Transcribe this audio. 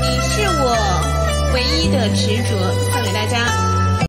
你是我唯一的执着送给大家。